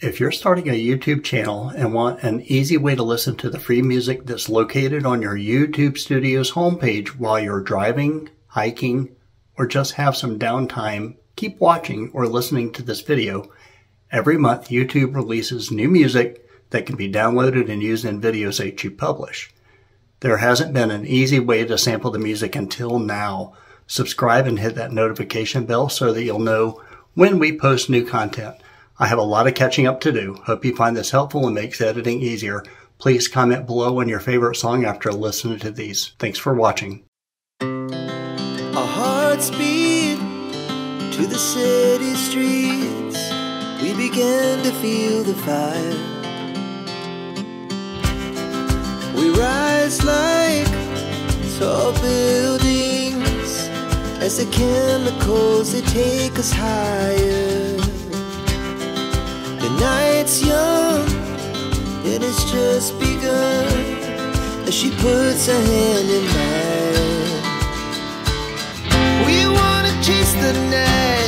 If you're starting a YouTube channel and want an easy way to listen to the free music that's located on your YouTube Studios homepage while you're driving, hiking, or just have some downtime, keep watching or listening to this video. Every month, YouTube releases new music that can be downloaded and used in videos that you publish. There hasn't been an easy way to sample the music until now. Subscribe and hit that notification bell so that you'll know when we post new content. I have a lot of catching up to do. Hope you find this helpful and makes editing easier. Please comment below on your favorite song after listening to these. Thanks for watching. To the city streets. We to feel the fire. We rise like tall buildings as the chemicals take us higher. The night's young, and it's just begun as she puts her hand in mine. We wanna chase the night,